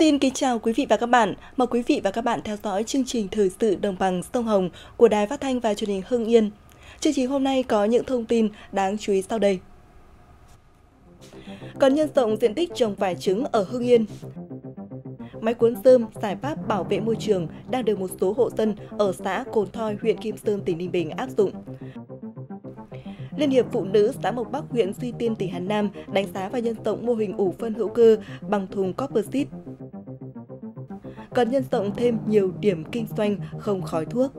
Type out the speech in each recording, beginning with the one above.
Xin kính chào quý vị và các bạn. Mời quý vị và các bạn theo dõi chương trình Thời sự đồng bằng sông Hồng của Đài Phát thanh và Truyền hình Hưng Yên. Chương trình hôm nay có những thông tin đáng chú ý sau đây. Còn nhân rộng diện tích trồng vải trứng ở Hưng Yên. Máy cuốn sơm, giải pháp bảo vệ môi trường đang được một số hộ dân ở xã Cồn Thoi, huyện Kim Sơn, tỉnh Ninh Bình áp dụng. Liên hiệp Phụ nữ xã Mộc Bắc, huyện Duy Tiên, tỉnh Hà Nam đánh giá và nhân rộng mô hình ủ phân hữu cơ bằng thùng composite. Còn nhân rộng thêm nhiều điểm kinh doanh không khói thuốc.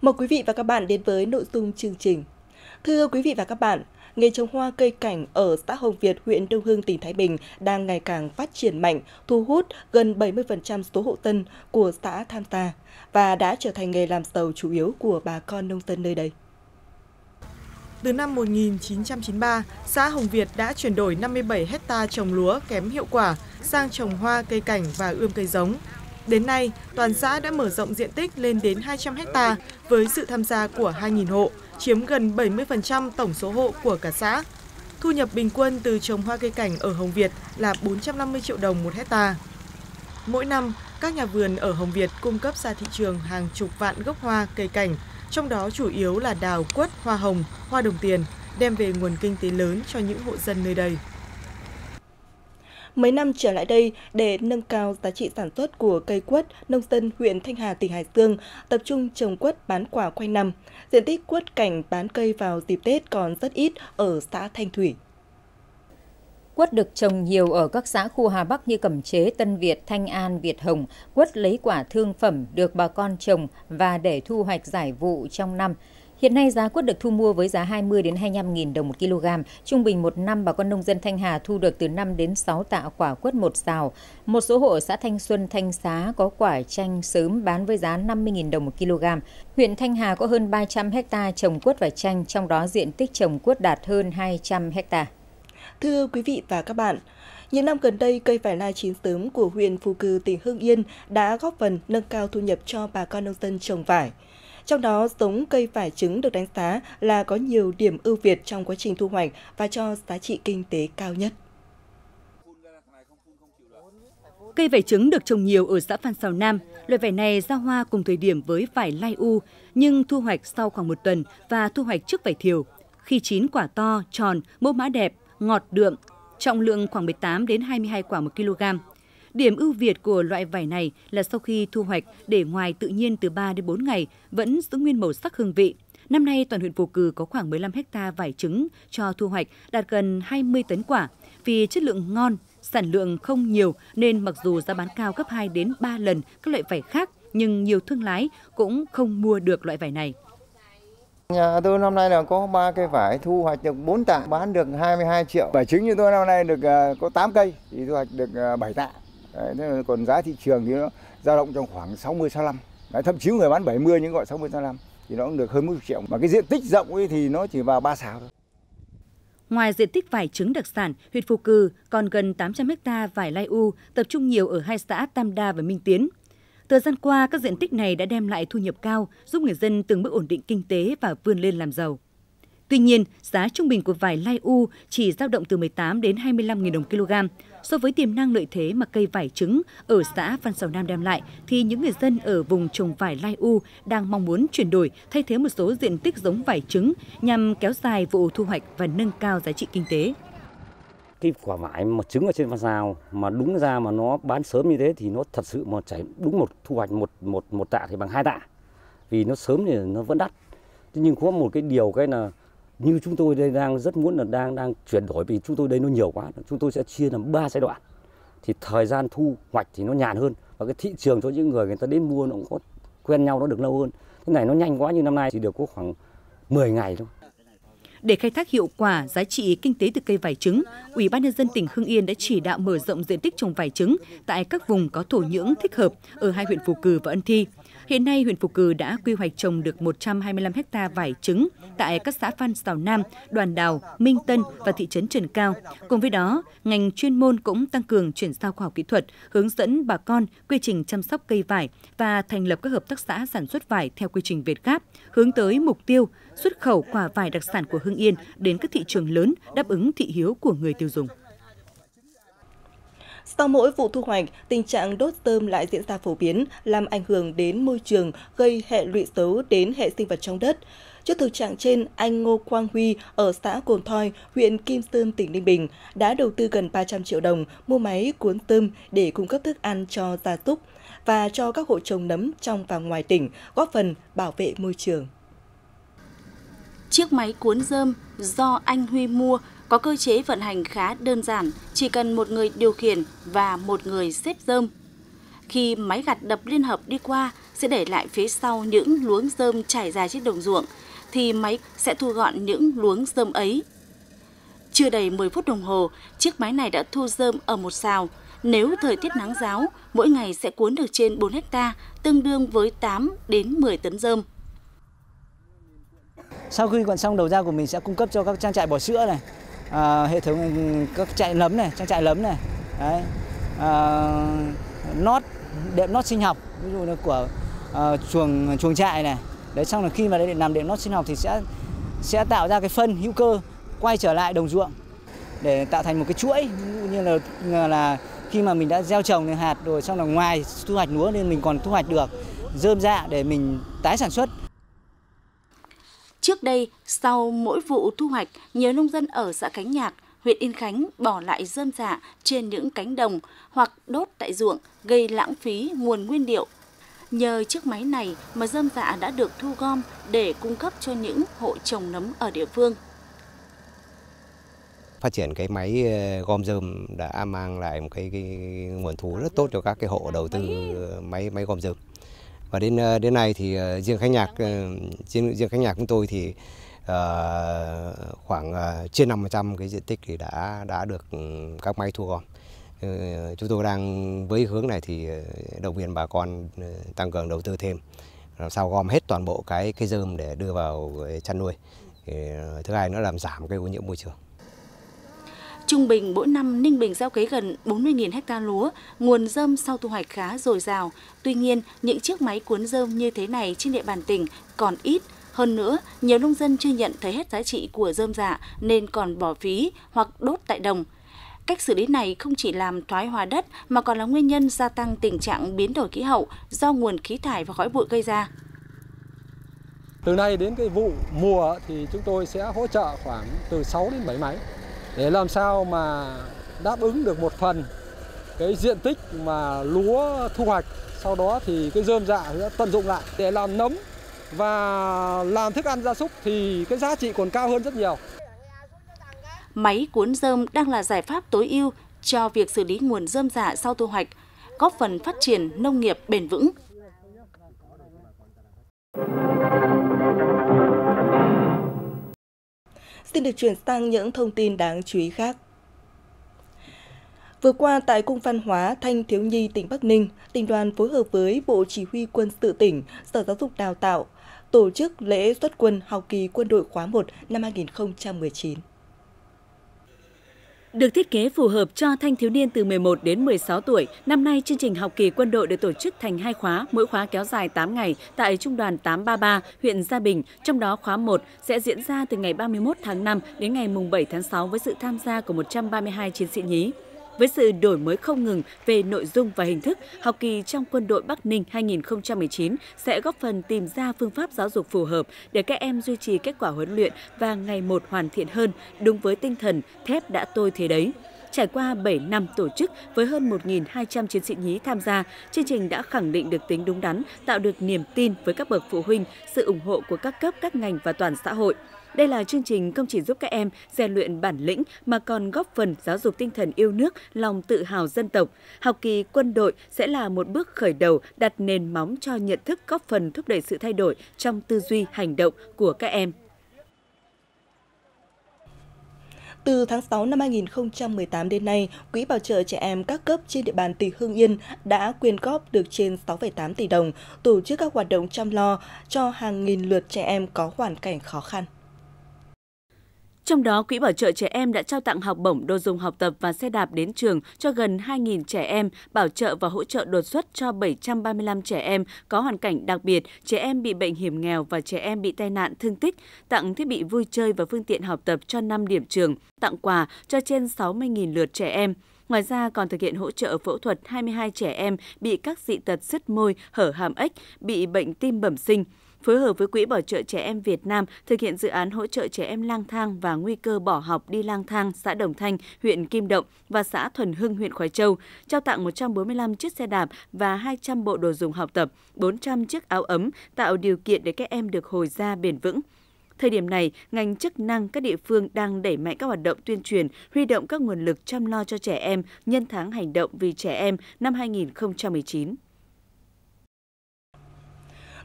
Mời quý vị và các bạn đến với nội dung chương trình. Thưa quý vị và các bạn, nghề trồng hoa cây cảnh ở xã Hồng Việt, huyện Đông Hưng, tỉnh Thái Bình đang ngày càng phát triển mạnh, thu hút gần 70% số hộ dân của xã tham gia và đã trở thành nghề làm giàu chủ yếu của bà con nông dân nơi đây. Từ năm 1993, xã Hồng Việt đã chuyển đổi 57 hecta trồng lúa kém hiệu quả sang trồng hoa cây cảnh và ươm cây giống. Đến nay, toàn xã đã mở rộng diện tích lên đến 200 hecta với sự tham gia của 2.000 hộ, chiếm gần 70% tổng số hộ của cả xã. Thu nhập bình quân từ trồng hoa cây cảnh ở Hồng Việt là 450 triệu đồng một hecta. Mỗi năm, các nhà vườn ở Hồng Việt cung cấp ra thị trường hàng chục vạn gốc hoa cây cảnh trong đó chủ yếu là đào quất, hoa hồng, hoa đồng tiền, đem về nguồn kinh tế lớn cho những hộ dân nơi đây. Mấy năm trở lại đây, để nâng cao giá trị sản xuất của cây quất, nông dân huyện Thanh Hà, tỉnh Hải Dương tập trung trồng quất bán quả quanh năm. Diện tích quất cảnh bán cây vào dịp Tết còn rất ít ở xã Thanh Thủy. Quất được trồng nhiều ở các xã khu Hà Bắc như Cẩm Chế, Tân Việt, Thanh An, Việt Hồng. Quất lấy quả thương phẩm được bà con trồng và để thu hoạch giải vụ trong năm. Hiện nay giá quất được thu mua với giá 20 đến 25 000 đồng một kg. Trung bình một năm bà con nông dân Thanh Hà thu được từ 5 đến 6 tạ quả quất một xào. Một số hộ ở xã Thanh Xuân, Thanh Xá có quả chanh sớm bán với giá 50 000 đồng một kg. Huyện Thanh Hà có hơn 300 hecta trồng quất và chanh, trong đó diện tích trồng quất đạt hơn 200 hecta. Thưa quý vị và các bạn, những năm gần đây, cây vải lai chín sớm của huyện Phú Cừ, tỉnh Hưng Yên đã góp phần nâng cao thu nhập cho bà con nông dân trồng vải. Trong đó, giống cây vải trứng được đánh giá là có nhiều điểm ưu việt trong quá trình thu hoạch và cho giá trị kinh tế cao nhất. Cây vải trứng được trồng nhiều ở xã Phan Xào Nam. Loại vải này ra hoa cùng thời điểm với vải lai u, nhưng thu hoạch sau khoảng một tuần và thu hoạch trước vải thiều. Khi chín quả to, tròn, mẫu mã đẹp, ngọt đượm, trọng lượng khoảng 18 đến 22 quả một kg. Điểm ưu việt của loại vải này là sau khi thu hoạch để ngoài tự nhiên từ 3 đến 4 ngày vẫn giữ nguyên màu sắc hương vị. Năm nay toàn huyện Phù Cử có khoảng 15 hecta vải trứng cho thu hoạch đạt gần 20 tấn quả. Vì chất lượng ngon, sản lượng không nhiều nên mặc dù giá bán cao gấp 2 đến 3 lần các loại vải khác nhưng nhiều thương lái cũng không mua được loại vải này. Nhà tôi năm nay là có 3 cây vải thu hoạch được 4 tạ, bán được 22 triệu. Vải trứng như tôi năm nay được ờ, có 8 cây thì thu hoạch được ờ, 7 tạ. Đấy, còn giá thị trường thì nó dao động trong khoảng 60 65. Đấy, thậm chí người bán 70 nhưng gọi 60 65 thì nó cũng được hơn 10 triệu. Mà cái diện tích rộng ấy thì nó chỉ vào 3 xào thôi. Ngoài diện tích vải trứng đặc sản, huyện Phù Cử còn gần 800 ha vải lai u tập trung nhiều ở hai xã Tam Đa và Minh Tiến. Thời gian qua, các diện tích này đã đem lại thu nhập cao, giúp người dân từng bước ổn định kinh tế và vươn lên làm giàu. Tuy nhiên, giá trung bình của vải lai u chỉ dao động từ 18 đến 25 000 đồng kg. So với tiềm năng lợi thế mà cây vải trứng ở xã Văn Sầu Nam đem lại, thì những người dân ở vùng trồng vải lai u đang mong muốn chuyển đổi thay thế một số diện tích giống vải trứng nhằm kéo dài vụ thu hoạch và nâng cao giá trị kinh tế. Cái quả vải mà trứng ở trên văn rào mà đúng ra mà nó bán sớm như thế thì nó thật sự mà chảy đúng một thu hoạch một một một tạ thì bằng hai tạ. Vì nó sớm thì nó vẫn đắt. Thế nhưng có một cái điều cái là như chúng tôi đây đang rất muốn là đang đang chuyển đổi vì chúng tôi đây nó nhiều quá chúng tôi sẽ chia làm ba giai đoạn. Thì thời gian thu hoạch thì nó nhàn hơn và cái thị trường cho những người người ta đến mua nó cũng có quen nhau nó được lâu hơn. Thế này nó nhanh quá như năm nay thì được có khoảng 10 ngày thôi. Để khai thác hiệu quả giá trị kinh tế từ cây vải trứng, Ủy ban nhân dân tỉnh Hưng Yên đã chỉ đạo mở rộng diện tích trồng vải trứng tại các vùng có thổ nhưỡng thích hợp ở hai huyện Phù Cử và Ân Thi. Hiện nay, huyện Phù Cử đã quy hoạch trồng được 125 ha vải trứng tại các xã Phan Xào Nam, Đoàn Đào, Minh Tân và thị trấn Trần Cao. Cùng với đó, ngành chuyên môn cũng tăng cường chuyển giao khoa học kỹ thuật, hướng dẫn bà con quy trình chăm sóc cây vải và thành lập các hợp tác xã sản xuất vải theo quy trình Việt Gáp, hướng tới mục tiêu xuất khẩu quả vải đặc sản của Hưng Yên đến các thị trường lớn đáp ứng thị hiếu của người tiêu dùng. Sau mỗi vụ thu hoạch, tình trạng đốt tôm lại diễn ra phổ biến, làm ảnh hưởng đến môi trường, gây hệ lụy xấu đến hệ sinh vật trong đất. Trước thực trạng trên, anh Ngô Quang Huy ở xã Cồn Thoi, huyện Kim Sơn, tỉnh Ninh Bình đã đầu tư gần 300 triệu đồng mua máy cuốn tôm để cung cấp thức ăn cho gia súc và cho các hộ trồng nấm trong và ngoài tỉnh, góp phần bảo vệ môi trường. Chiếc máy cuốn rơm do anh Huy mua có cơ chế vận hành khá đơn giản, chỉ cần một người điều khiển và một người xếp dơm Khi máy gặt đập liên hợp đi qua, sẽ để lại phía sau những luống dơm trải dài trên đồng ruộng, thì máy sẽ thu gọn những luống dơm ấy. Chưa đầy 10 phút đồng hồ, chiếc máy này đã thu dơm ở một xào. Nếu thời tiết nắng giáo, mỗi ngày sẽ cuốn được trên 4 hecta, tương đương với 8 đến 10 tấn dơm Sau khi cuộn xong đầu ra của mình sẽ cung cấp cho các trang trại bò sữa này, à, hệ thống ừ, các trại lấm này, trang trại lấm này, đấy, à, nót đệm nót sinh học, ví dụ như của à, chuồng chuồng trại này. Đấy xong là khi mà để làm đệm nót sinh học thì sẽ sẽ tạo ra cái phân hữu cơ quay trở lại đồng ruộng để tạo thành một cái chuỗi. Ví dụ như là là khi mà mình đã gieo trồng hạt rồi xong là ngoài thu hoạch lúa nên mình còn thu hoạch được dơm dạ để mình tái sản xuất. Trước đây, sau mỗi vụ thu hoạch, nhiều nông dân ở xã Cánh Nhạc, huyện Yên Khánh bỏ lại rơm dạ trên những cánh đồng hoặc đốt tại ruộng, gây lãng phí nguồn nguyên liệu. Nhờ chiếc máy này mà rơm dạ đã được thu gom để cung cấp cho những hộ trồng nấm ở địa phương. Phát triển cái máy ờ, gom rơm đã mang lại một cái, cái nguồn thu rất tốt cho các cái hộ đầu tư máy máy gom rơm và đến ờ, đến nay thì ờ, riêng khách nhạc ờ, riêng riêng khách nhạc chúng tôi thì uh, khoảng uh, trên 5% cái diện tích thì đã đã được ừ, các máy thu gom. Uh, chúng tôi đang với hướng này thì động viên bà con tăng cường đầu tư thêm làm sao gom hết toàn bộ cái cái dơm để đưa vào chăn nuôi. Thứ hai nữa làm giảm cái ô nhiễm môi trường. Trung bình mỗi năm Ninh Bình gieo cấy gần 40.000 ha lúa, nguồn rơm sau thu hoạch khá dồi dào. Tuy nhiên, những chiếc máy cuốn rơm như thế này trên địa bàn tỉnh còn ít. Hơn nữa, nhiều nông dân chưa nhận thấy hết giá trị của rơm dạ nên còn bỏ phí hoặc đốt tại đồng. Cách xử lý này không chỉ làm thoái hóa đất mà còn là nguyên nhân gia tăng tình trạng biến đổi khí hậu do nguồn khí thải và khói bụi gây ra. Từ nay đến cái vụ mùa thì chúng tôi sẽ hỗ trợ khoảng từ 6 đến 7 máy để làm sao mà đáp ứng được một phần cái diện tích mà lúa thu hoạch sau đó thì cái dơm dạ sẽ tận dụng lại để làm nấm và làm thức ăn gia súc thì cái giá trị còn cao hơn rất nhiều. Máy cuốn dơm đang là giải pháp tối ưu cho việc xử lý nguồn dơm dạ sau thu hoạch, góp phần phát triển nông nghiệp bền vững. Xin được chuyển sang những thông tin đáng chú ý khác. Vừa qua tại Cung văn hóa Thanh Thiếu Nhi tỉnh Bắc Ninh, tỉnh đoàn phối hợp với Bộ Chỉ huy quân sự tỉnh, Sở Giáo dục Đào tạo tổ chức lễ xuất quân học kỳ quân đội khóa 1 năm 2019 được thiết kế phù hợp cho thanh thiếu niên từ 11 đến 16 tuổi. Năm nay, chương trình học kỳ quân đội được tổ chức thành hai khóa, mỗi khóa kéo dài 8 ngày tại Trung đoàn 833, huyện Gia Bình. Trong đó khóa 1 sẽ diễn ra từ ngày 31 tháng 5 đến ngày 7 tháng 6 với sự tham gia của 132 chiến sĩ nhí. Với sự đổi mới không ngừng về nội dung và hình thức, học kỳ trong quân đội Bắc Ninh 2019 sẽ góp phần tìm ra phương pháp giáo dục phù hợp để các em duy trì kết quả huấn luyện và ngày một hoàn thiện hơn đúng với tinh thần thép đã tôi thế đấy. Trải qua 7 năm tổ chức với hơn 1.200 chiến sĩ nhí tham gia, chương trình đã khẳng định được tính đúng đắn, tạo được niềm tin với các bậc phụ huynh, sự ủng hộ của các cấp, các ngành và toàn xã hội. Đây là chương trình không chỉ giúp các em rèn luyện bản lĩnh mà còn góp phần giáo dục tinh thần yêu nước, lòng tự hào dân tộc. Học kỳ quân đội sẽ là một bước khởi đầu đặt nền móng cho nhận thức góp phần thúc đẩy sự thay đổi trong tư duy hành động của các em. Từ tháng 6 năm 2018 đến nay, Quỹ bảo trợ trẻ em các cấp trên địa bàn tỉnh Hưng Yên đã quyên góp được trên 6,8 tỷ đồng, tổ chức các hoạt động chăm lo cho hàng nghìn lượt trẻ em có hoàn cảnh khó khăn. Trong đó, Quỹ Bảo trợ Trẻ Em đã trao tặng học bổng đồ dùng học tập và xe đạp đến trường cho gần 2.000 trẻ em, bảo trợ và hỗ trợ đột xuất cho 735 trẻ em có hoàn cảnh đặc biệt, trẻ em bị bệnh hiểm nghèo và trẻ em bị tai nạn thương tích, tặng thiết bị vui chơi và phương tiện học tập cho 5 điểm trường, tặng quà cho trên 60.000 lượt trẻ em. Ngoài ra còn thực hiện hỗ trợ phẫu thuật 22 trẻ em bị các dị tật sứt môi, hở hàm ếch, bị bệnh tim bẩm sinh phối hợp với Quỹ Bảo trợ Trẻ Em Việt Nam thực hiện dự án hỗ trợ trẻ em lang thang và nguy cơ bỏ học đi lang thang xã Đồng Thanh, huyện Kim Động và xã Thuần Hưng, huyện Khói Châu, trao tặng 145 chiếc xe đạp và 200 bộ đồ dùng học tập, 400 chiếc áo ấm, tạo điều kiện để các em được hồi ra bền vững. Thời điểm này, ngành chức năng các địa phương đang đẩy mạnh các hoạt động tuyên truyền, huy động các nguồn lực chăm lo cho trẻ em nhân tháng hành động vì trẻ em năm 2019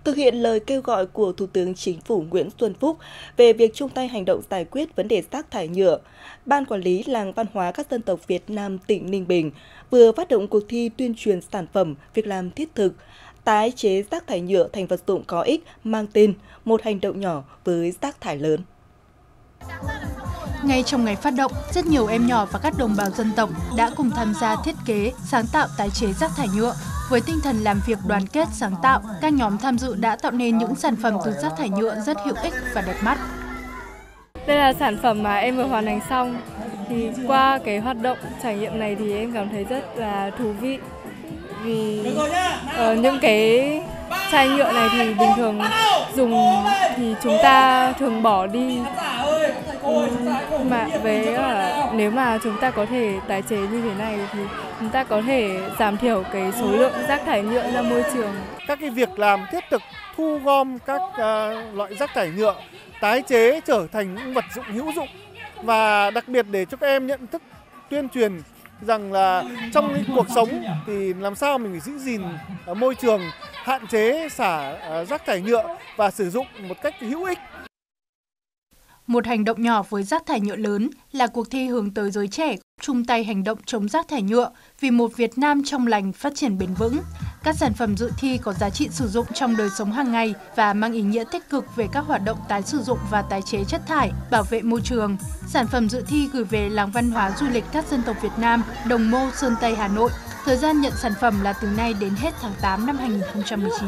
thực hiện lời kêu gọi của Thủ tướng Chính phủ Nguyễn Xuân Phúc về việc chung tay hành động giải quyết vấn đề rác thải nhựa, Ban Quản lý Làng Văn hóa các dân tộc Việt Nam tỉnh Ninh Bình vừa phát động cuộc thi tuyên truyền sản phẩm, việc làm thiết thực, tái chế rác thải nhựa thành vật dụng có ích mang tên một hành động nhỏ với rác thải lớn. Ngay trong ngày phát động, rất nhiều em nhỏ và các đồng bào dân tộc đã cùng tham gia thiết kế, sáng tạo tái chế rác thải nhựa. Với tinh thần làm việc đoàn kết sáng tạo, các nhóm tham dự đã tạo nên những sản phẩm từ rác thải nhựa rất hữu ích và đẹp mắt. Đây là sản phẩm mà em vừa hoàn thành xong. Thì qua cái hoạt động trải nghiệm này thì em cảm thấy rất là thú vị vì uh, những cái chai nhựa này thì bình thường dùng thì chúng ta thường bỏ đi mà với uh, nếu mà chúng ta có thể tái chế như thế này thì chúng ta có thể giảm thiểu cái số lượng rác thải nhựa ra môi trường. Các cái việc làm thiết thực thu gom các uh, loại rác thải nhựa tái chế trở thành những vật dụng hữu dụng và đặc biệt để cho các em nhận thức tuyên truyền rằng là trong cuộc sống thì làm sao mình giữ gìn à, môi trường, hạn chế xả rác thải nhựa và sử dụng một cách hữu ích. Một hành động nhỏ với rác thải nhựa lớn là cuộc thi hướng tới giới trẻ chung tay hành động chống rác thải nhựa vì một Việt Nam trong lành phát triển bền vững. Các sản phẩm dự thi có giá trị sử dụng trong đời sống hàng ngày và mang ý nghĩa tích cực về các hoạt động tái sử dụng và tái chế chất thải, bảo vệ môi trường. Sản phẩm dự thi gửi về làng văn hóa du lịch các dân tộc Việt Nam, Đồng Mô, Sơn Tây, Hà Nội. Thời gian nhận sản phẩm là từ nay đến hết tháng 8 năm 2019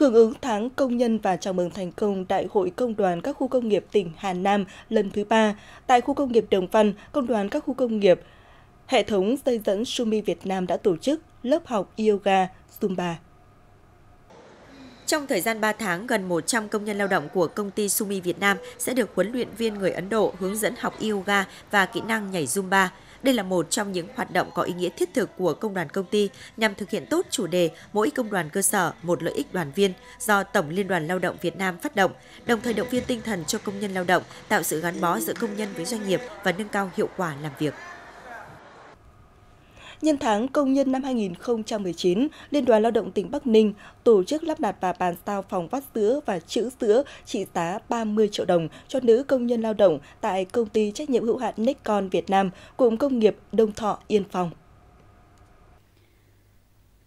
hưởng ứng tháng công nhân và chào mừng thành công Đại hội Công đoàn các khu công nghiệp tỉnh Hà Nam lần thứ ba tại khu công nghiệp Đồng Văn, Công đoàn các khu công nghiệp Hệ thống dây dẫn Sumi Việt Nam đã tổ chức lớp học yoga Zumba. Trong thời gian 3 tháng, gần 100 công nhân lao động của công ty Sumi Việt Nam sẽ được huấn luyện viên người Ấn Độ hướng dẫn học yoga và kỹ năng nhảy Zumba. Đây là một trong những hoạt động có ý nghĩa thiết thực của công đoàn công ty nhằm thực hiện tốt chủ đề mỗi công đoàn cơ sở một lợi ích đoàn viên do Tổng Liên đoàn Lao động Việt Nam phát động, đồng thời động viên tinh thần cho công nhân lao động, tạo sự gắn bó giữa công nhân với doanh nghiệp và nâng cao hiệu quả làm việc. Nhân tháng công nhân năm 2019, Liên đoàn Lao động tỉnh Bắc Ninh tổ chức lắp đặt và bàn giao phòng vắt sữa và chữ sữa trị giá 30 triệu đồng cho nữ công nhân lao động tại công ty trách nhiệm hữu hạn Nikon Việt Nam, cụm công nghiệp Đông Thọ, Yên Phong.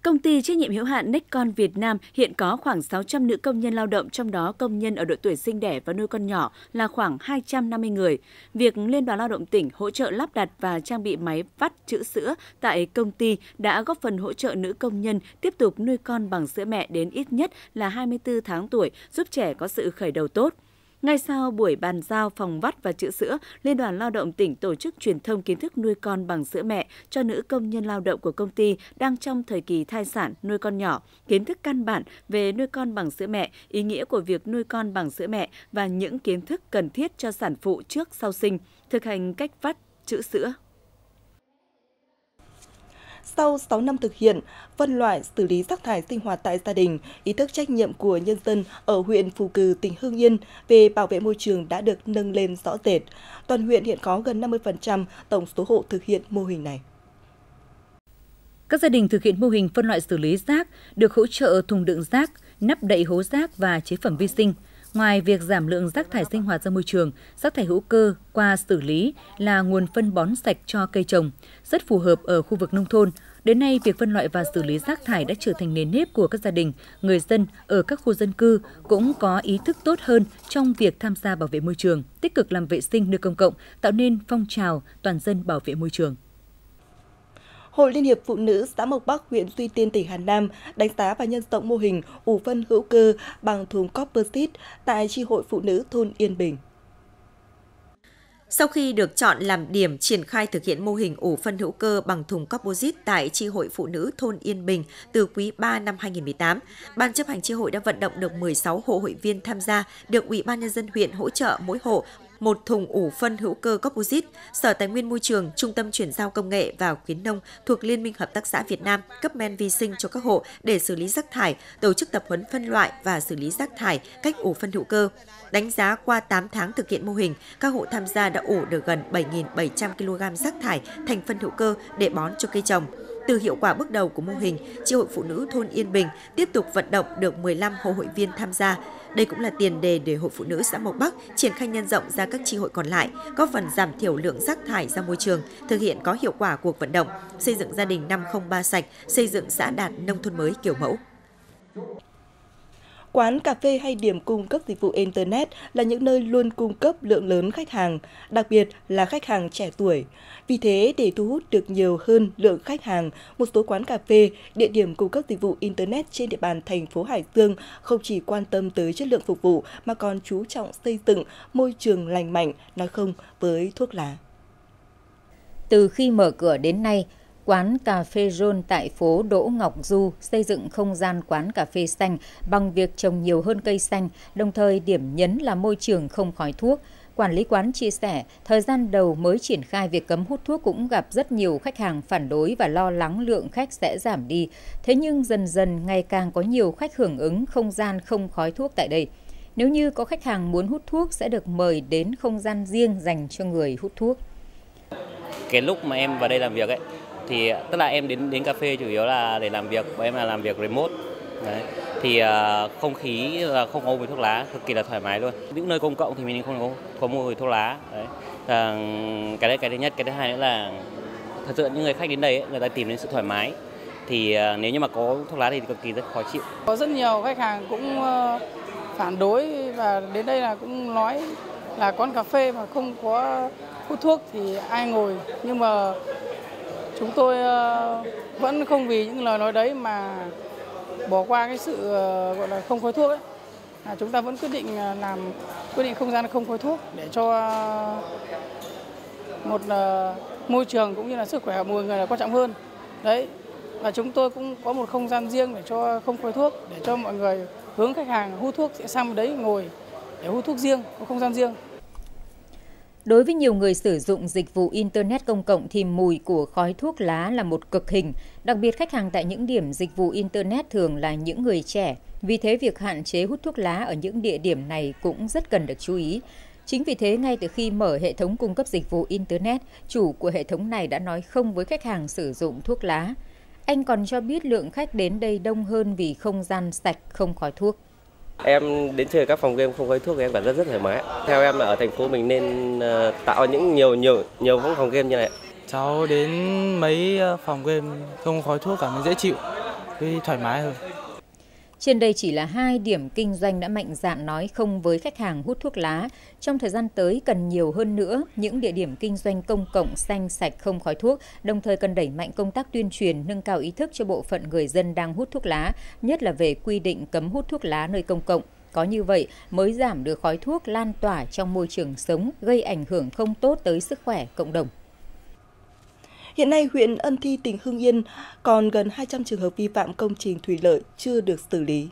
Công ty trách nhiệm hữu hạn Nexcon Việt Nam hiện có khoảng 600 nữ công nhân lao động, trong đó công nhân ở độ tuổi sinh đẻ và nuôi con nhỏ là khoảng 250 người. Việc Liên đoàn Lao động tỉnh hỗ trợ lắp đặt và trang bị máy vắt chữ sữa tại công ty đã góp phần hỗ trợ nữ công nhân tiếp tục nuôi con bằng sữa mẹ đến ít nhất là 24 tháng tuổi, giúp trẻ có sự khởi đầu tốt. Ngay sau buổi bàn giao phòng vắt và chữa sữa, Liên đoàn Lao động tỉnh tổ chức truyền thông kiến thức nuôi con bằng sữa mẹ cho nữ công nhân lao động của công ty đang trong thời kỳ thai sản nuôi con nhỏ, kiến thức căn bản về nuôi con bằng sữa mẹ, ý nghĩa của việc nuôi con bằng sữa mẹ và những kiến thức cần thiết cho sản phụ trước sau sinh, thực hành cách vắt chữ sữa. Sau 6 năm thực hiện, phân loại xử lý rác thải sinh hoạt tại gia đình, ý thức trách nhiệm của nhân dân ở huyện Phù Cử, tỉnh Hưng Yên về bảo vệ môi trường đã được nâng lên rõ rệt. Toàn huyện hiện có gần 50% tổng số hộ thực hiện mô hình này. Các gia đình thực hiện mô hình phân loại xử lý rác được hỗ trợ thùng đựng rác, nắp đậy hố rác và chế phẩm vi sinh. Ngoài việc giảm lượng rác thải sinh hoạt ra môi trường, rác thải hữu cơ qua xử lý là nguồn phân bón sạch cho cây trồng, rất phù hợp ở khu vực nông thôn. Đến nay, việc phân loại và xử lý rác thải đã trở thành nền nếp của các gia đình, người dân ở các khu dân cư cũng có ý thức tốt hơn trong việc tham gia bảo vệ môi trường, tích cực làm vệ sinh nơi công cộng, tạo nên phong trào toàn dân bảo vệ môi trường. Hội Liên hiệp Phụ nữ xã Mộc Bắc, huyện Duy Tiên, tỉnh Hà Nam đánh giá và nhân rộng mô hình ủ phân hữu cơ bằng thùng composite tại tri hội phụ nữ thôn Yên Bình. Sau khi được chọn làm điểm triển khai thực hiện mô hình ủ phân hữu cơ bằng thùng composite tại Chi hội Phụ nữ thôn Yên Bình từ quý 3 năm 2018, Ban chấp hành chi hội đã vận động được 16 hộ hội viên tham gia, được Ủy ban nhân dân huyện hỗ trợ mỗi hộ một thùng ủ phân hữu cơ composite, Sở Tài nguyên Môi trường, Trung tâm chuyển giao công nghệ và khuyến nông thuộc Liên minh Hợp tác xã Việt Nam cấp men vi sinh cho các hộ để xử lý rác thải, tổ chức tập huấn phân loại và xử lý rác thải cách ủ phân hữu cơ. Đánh giá qua 8 tháng thực hiện mô hình, các hộ tham gia đã ủ được gần 7.700 kg rác thải thành phân hữu cơ để bón cho cây trồng. Từ hiệu quả bước đầu của mô hình, Chi hội Phụ nữ thôn Yên Bình tiếp tục vận động được 15 hộ hội viên tham gia. Đây cũng là tiền đề để Hội Phụ nữ xã Mộc Bắc triển khai nhân rộng ra các chi hội còn lại, góp phần giảm thiểu lượng rác thải ra môi trường, thực hiện có hiệu quả cuộc vận động, xây dựng gia đình 503 sạch, xây dựng xã đạt nông thôn mới kiểu mẫu. Quán cà phê hay điểm cung cấp dịch vụ Internet là những nơi luôn cung cấp lượng lớn khách hàng, đặc biệt là khách hàng trẻ tuổi. Vì thế, để thu hút được nhiều hơn lượng khách hàng, một số quán cà phê, địa điểm cung cấp dịch vụ Internet trên địa bàn thành phố Hải Dương không chỉ quan tâm tới chất lượng phục vụ mà còn chú trọng xây dựng môi trường lành mạnh, nói không với thuốc lá. Từ khi mở cửa đến nay, quán cà phê Rôn tại phố Đỗ Ngọc Du xây dựng không gian quán cà phê xanh bằng việc trồng nhiều hơn cây xanh, đồng thời điểm nhấn là môi trường không khói thuốc. Quản lý quán chia sẻ, thời gian đầu mới triển khai việc cấm hút thuốc cũng gặp rất nhiều khách hàng phản đối và lo lắng lượng khách sẽ giảm đi. Thế nhưng dần dần ngày càng có nhiều khách hưởng ứng không gian không khói thuốc tại đây. Nếu như có khách hàng muốn hút thuốc sẽ được mời đến không gian riêng dành cho người hút thuốc. Cái lúc mà em vào đây làm việc ấy, thì tức là em đến đến cà phê chủ yếu là để làm việc và em là làm việc remote. Đấy. thì uh, không khí là không có mùi thuốc lá cực kỳ là thoải mái luôn. Những nơi công cộng thì mình không có, có mùi thuốc lá. Đấy. Uh, cái đấy cái thứ nhất. Cái thứ hai nữa là thật sự những người khách đến đây ấy, người ta tìm đến sự thoải mái. Thì uh, nếu như mà có thuốc lá thì cực kỳ rất khó chịu. Có rất nhiều khách hàng cũng uh, phản đối và đến đây là cũng nói là quán cà phê mà không có hút thuốc thì ai ngồi. Nhưng mà chúng tôi ờ, vẫn không vì những lời nói đấy mà bỏ qua cái sự ờ, gọi là không khói thuốc ấy. À, chúng ta vẫn quyết định ờ, làm quyết định không gian không khói thuốc để cho một môi trường cũng như là sức khỏe của mọi người là quan trọng hơn. Đấy và chúng tôi cũng có một không gian riêng để cho không khói thuốc để cho mọi người hướng khách hàng hút thuốc sẽ sang đấy ngồi để hút thuốc riêng có không gian riêng. Đối với nhiều người sử dụng dịch vụ Internet công cộng thì mùi của khói thuốc lá là một cực hình. Đặc biệt khách hàng tại những điểm dịch vụ Internet thường là những người trẻ. Vì thế việc hạn chế hút thuốc lá ở những địa điểm này cũng rất cần được chú ý. Chính vì thế, ngay từ khi mở hệ thống cung cấp dịch vụ Internet, chủ của hệ thống này đã nói không với khách hàng sử dụng thuốc lá. Anh còn cho biết lượng khách đến đây đông hơn vì không gian sạch, không khói thuốc. Em đến chơi các phòng game không khói thuốc thì em cảm giác rất thoải mái. Theo em là ở thành phố mình nên ờ, tạo những nhiều nhiều nhiều phòng game như này. Cháu đến mấy ờ, phòng game không khói thuốc cảm thấy dễ chịu, với thoải mái hơn. Trên đây chỉ là hai điểm kinh doanh đã mạnh dạn nói không với khách hàng hút thuốc lá. Trong thời gian tới cần nhiều hơn nữa những địa điểm kinh doanh công cộng xanh sạch không khói thuốc, đồng thời cần đẩy mạnh công tác tuyên truyền, nâng cao ý thức cho bộ phận người dân đang hút thuốc lá, nhất là về quy định cấm hút thuốc lá nơi công cộng. Có như vậy mới giảm được khói thuốc lan tỏa trong môi trường sống, gây ảnh hưởng không tốt tới sức khỏe cộng đồng. Hiện nay, huyện Ân Thi, tỉnh Hưng Yên còn gần 200 trường hợp vi phạm công trình thủy lợi chưa được xử lý.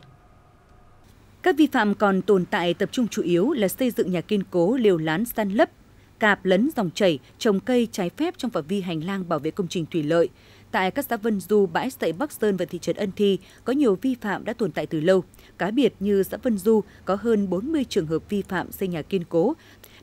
Các vi phạm còn tồn tại tập trung chủ yếu là xây dựng nhà kiên cố, liều lán san lấp, cạp lấn dòng chảy, trồng cây trái phép trong phạm vi hành lang bảo vệ công trình thủy lợi. Tại các xã Vân Du, Bãi Sậy Bắc Sơn và thị trấn Ân Thi có nhiều vi phạm đã tồn tại từ lâu. Cá biệt như xã Vân Du có hơn 40 trường hợp vi phạm xây nhà kiên cố,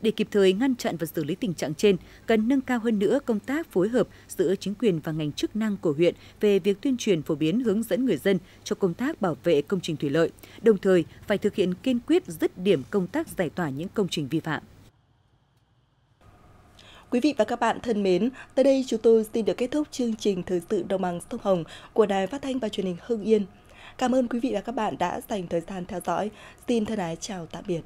để kịp thời ngăn chặn và xử lý tình trạng trên, cần nâng cao hơn nữa công tác phối hợp giữa chính quyền và ngành chức năng của huyện về việc tuyên truyền phổ biến hướng dẫn người dân cho công tác bảo vệ công trình thủy lợi, đồng thời phải thực hiện kiên quyết dứt điểm công tác giải tỏa những công trình vi phạm. Quý vị và các bạn thân mến, tới đây chúng tôi xin được kết thúc chương trình Thời sự Đồng bằng sông Hồng của Đài Phát thanh và Truyền hình Hưng Yên. Cảm ơn quý vị và các bạn đã dành thời gian theo dõi. Xin thân ái chào tạm biệt.